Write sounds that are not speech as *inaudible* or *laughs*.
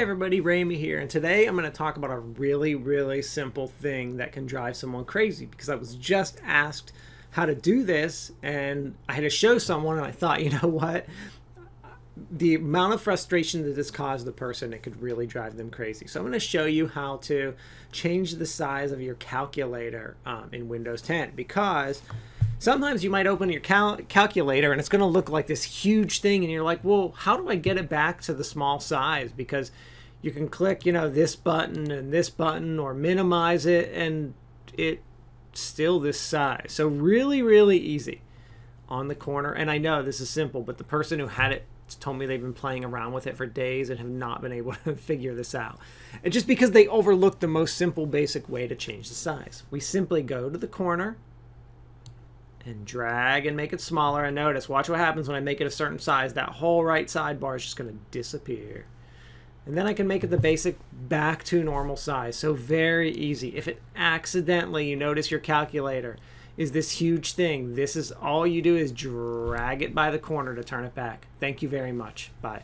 everybody, Ramey here, and today I'm going to talk about a really, really simple thing that can drive someone crazy because I was just asked how to do this and I had to show someone and I thought, *laughs* you know what? The amount of frustration that this caused the person, it could really drive them crazy. So I'm going to show you how to change the size of your calculator um, in Windows 10 because sometimes you might open your cal calculator and it's going to look like this huge thing and you're like well how do i get it back to the small size? Because you can click you know this button and this button or minimize it and it's still this size. So really really easy on the corner. And i know this is simple but the person who had it told me they've been playing around with it for days and have not been able *laughs* to figure this out. And just because they overlooked the most simple basic way to change the size. We simply go to the corner and drag and make it smaller. And notice, watch what happens when I make it a certain size. That whole right sidebar is just going to disappear. And then I can make it the basic back to normal size. So very easy. If it accidentally, you notice your calculator is this huge thing, this is all you do is drag it by the corner to turn it back. Thank you very much. Bye.